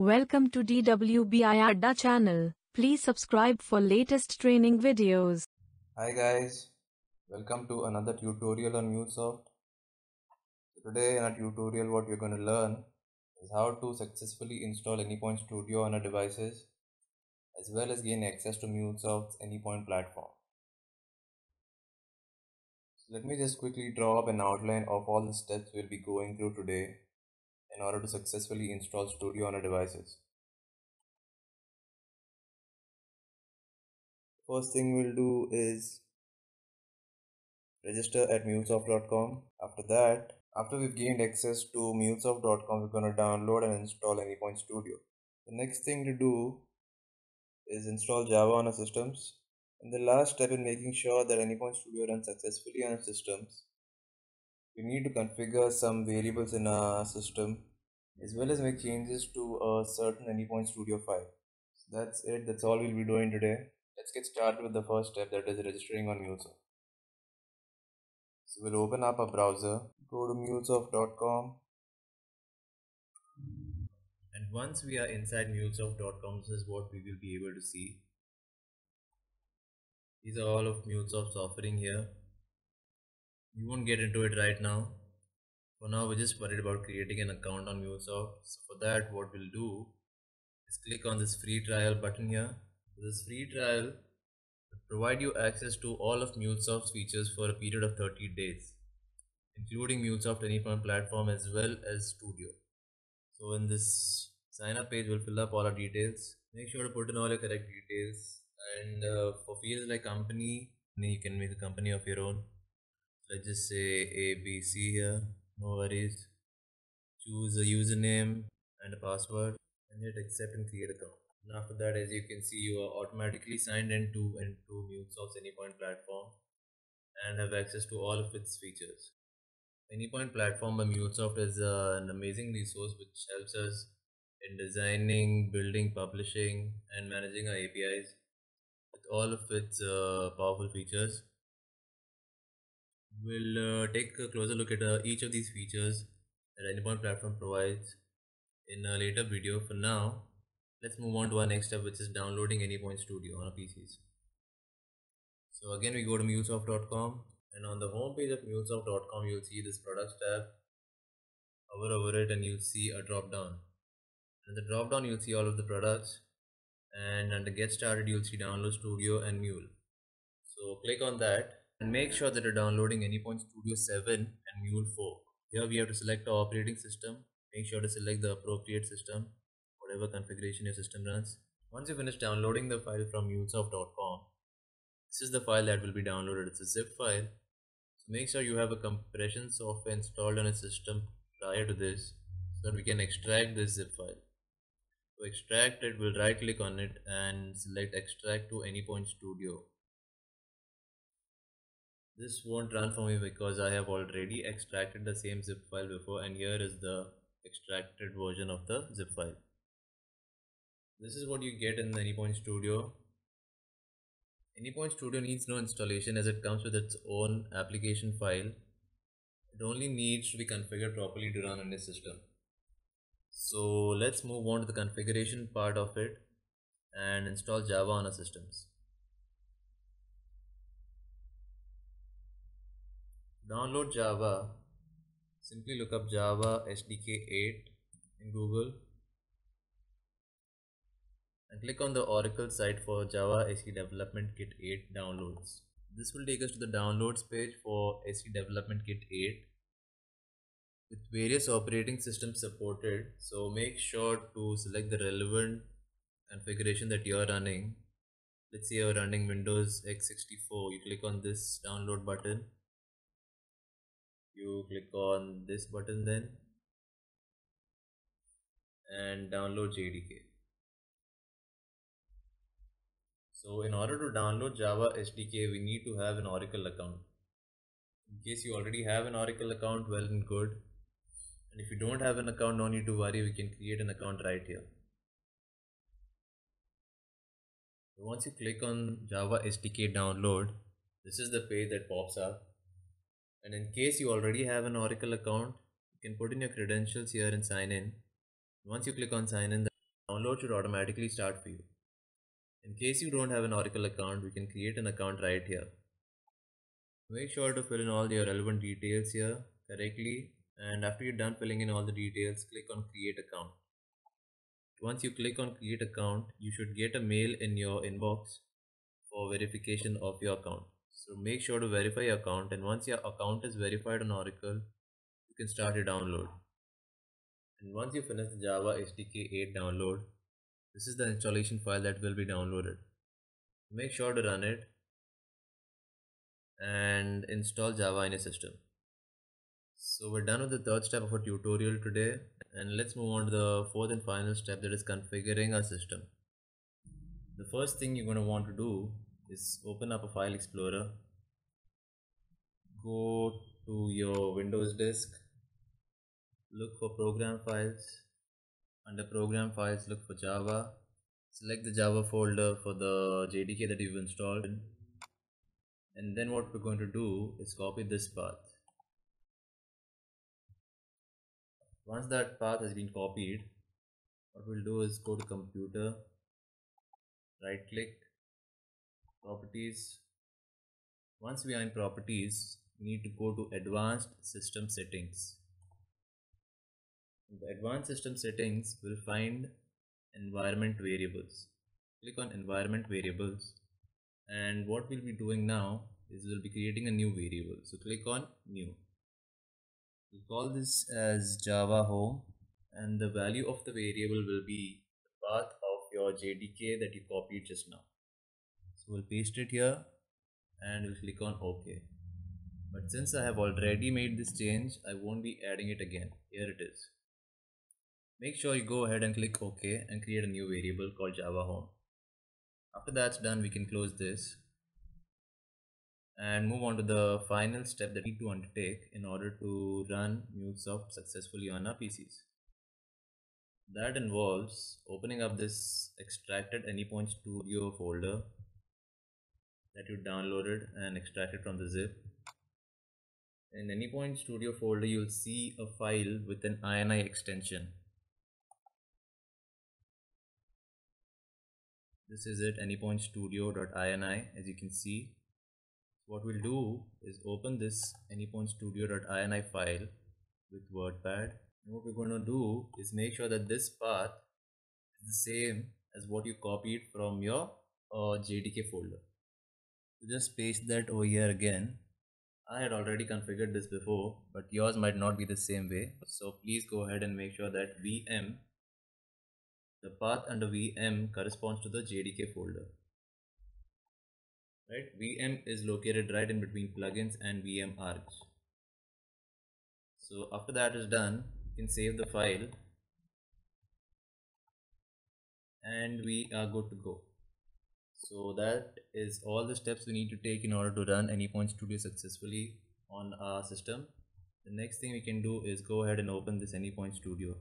Welcome to DWBI Adda channel. Please subscribe for latest training videos. Hi guys, welcome to another tutorial on MuleSoft. So today in our tutorial what we're going to learn is how to successfully install Anypoint Studio on our devices as well as gain access to MuleSoft's Anypoint platform. So let me just quickly draw up an outline of all the steps we'll be going through today in order to successfully install Studio on our devices. First thing we'll do is register at mulesoft.com. After that, after we've gained access to mulesoft.com, we're going to download and install Anypoint Studio. The next thing to do is install Java on our systems. And the last step in making sure that Anypoint Studio runs successfully on our systems, we need to configure some variables in our system as well as make changes to a certain Anypoint Studio file. So that's it, that's all we'll be doing today. Let's get started with the first step that is registering on MuleSoft. So we'll open up a browser, go to mulesoft.com and once we are inside mulesoft.com this is what we will be able to see. These are all of MuleSoft's offering here. We won't get into it right now. For now we're just worried about creating an account on MuleSoft. So for that what we'll do is click on this free trial button here. This free trial will provide you access to all of MuleSoft's features for a period of 30 days including MuleSoft Anypoint platform as well as Studio. So in this sign up page we'll fill up all our details. Make sure to put in all your correct details and uh, for fields like company you can make a company of your own. Let's just say ABC here, no worries. Choose a username and a password and hit accept and create account. And after that as you can see you are automatically signed into into MuleSoft's Anypoint platform and have access to all of its features. Anypoint platform by MuleSoft is uh, an amazing resource which helps us in designing, building, publishing, and managing our APIs with all of its uh, powerful features. We'll uh, take a closer look at uh, each of these features that Anypoint platform provides in a later video. For now, let's move on to our next step, which is downloading Anypoint Studio on our PCs. So again, we go to mulesoft.com and on the home page of mulesoft.com you'll see this products tab hover over it and you'll see a drop down and the drop down you'll see all of the products and under get started you'll see download studio and mule so click on that and make sure that you're downloading anypoint studio 7 and mule 4 here we have to select our operating system. Make sure to select the appropriate system whatever configuration your system runs. Once you finish downloading the file from mulesoft.com this is the file that will be downloaded. It's a zip file. So make sure you have a compression software installed on a system prior to this so that we can extract this zip file. To extract it we'll right click on it and select extract to anypoint studio this won't run for me because I have already extracted the same zip file before and here is the extracted version of the zip file this is what you get in the anypoint studio Anypoint Studio needs no installation as it comes with its own application file. It only needs to be configured properly to run on this system. So let's move on to the configuration part of it and install Java on our systems. Download Java. Simply look up Java SDK 8 in Google and click on the Oracle site for Java SE Development Kit 8 downloads. This will take us to the downloads page for SE Development Kit 8 with various operating systems supported. So make sure to select the relevant configuration that you are running. Let's say you're running Windows x64. You click on this download button. You click on this button then and download JDK. So in order to download Java SDK, we need to have an Oracle account. In case you already have an Oracle account, well and good. And if you don't have an account, no need to worry, we can create an account right here. Once you click on Java SDK download, this is the page that pops up. And in case you already have an Oracle account, you can put in your credentials here and sign in. Once you click on sign in, the download should automatically start for you. In case you don't have an Oracle account, we can create an account right here. Make sure to fill in all your relevant details here correctly and after you're done filling in all the details, click on create account. Once you click on create account, you should get a mail in your inbox for verification of your account. So make sure to verify your account and once your account is verified on Oracle, you can start your download. And once you finish the Java SDK 8 download, this is the installation file that will be downloaded. Make sure to run it and install Java in your system. So we're done with the third step of our tutorial today and let's move on to the fourth and final step that is configuring our system. The first thing you're going to want to do is open up a file explorer. Go to your windows disk. Look for program files. Under program files look for java. Select the java folder for the jdk that you've installed. And then what we're going to do is copy this path. Once that path has been copied what we'll do is go to computer right click properties. Once we are in properties we need to go to advanced system settings. In the advanced system settings we'll find environment variables. Click on environment variables. And what we'll be doing now is we'll be creating a new variable. So click on new. We'll call this as java home. And the value of the variable will be the path of your jdk that you copied just now so we'll paste it here and we'll click on ok. But since I have already made this change I won't be adding it again. Here it is. Make sure you go ahead and click ok and create a new variable called java home. After that's done we can close this and move on to the final step that we need to undertake in order to run MuleSoft successfully on our PCs. That involves opening up this extracted Anypoint Studio folder that you downloaded and extracted from the zip. In Anypoint Studio folder, you'll see a file with an INI extension. This is it, anypointstudio.ini as you can see. What we'll do is open this anypointstudio.ini file with WordPad. And what we're going to do is make sure that this path is the same as what you copied from your uh, JDK folder just paste that over here again. I had already configured this before but yours might not be the same way. So please go ahead and make sure that VM the path under VM corresponds to the JDK folder. Right? VM is located right in between plugins and VM args. So after that is done you can save the file. And we are good to go so that is all the steps we need to take in order to run Anypoint Studio successfully on our system. The next thing we can do is go ahead and open this Anypoint Studio.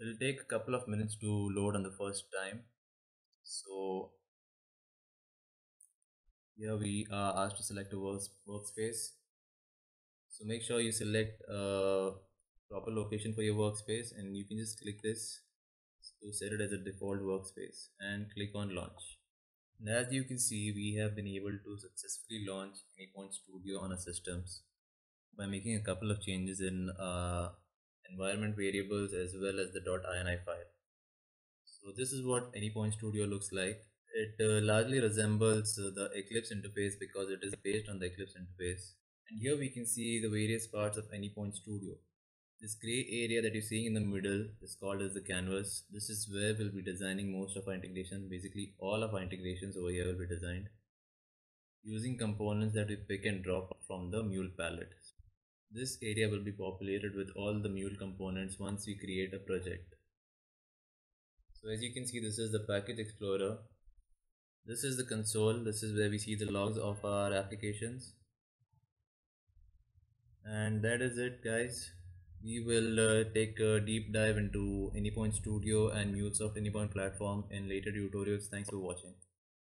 It'll take a couple of minutes to load on the first time. So here we are asked to select a workspace. So make sure you select a proper location for your workspace and you can just click this to set it as a default workspace and click on launch. And as you can see, we have been able to successfully launch Anypoint Studio on our systems by making a couple of changes in uh, environment variables as well as the .ini file. So this is what Anypoint Studio looks like. It uh, largely resembles uh, the Eclipse interface because it is based on the Eclipse interface. And here we can see the various parts of Anypoint Studio. This gray area that you're seeing in the middle is called as the canvas. This is where we'll be designing most of our integration. Basically all of our integrations over here will be designed using components that we pick and drop from the Mule palette. This area will be populated with all the Mule components once we create a project. So as you can see this is the package explorer. This is the console. This is where we see the logs of our applications. And that is it guys we will uh, take a deep dive into Anypoint Studio and MuleSoft Anypoint platform in later tutorials. Thanks for watching.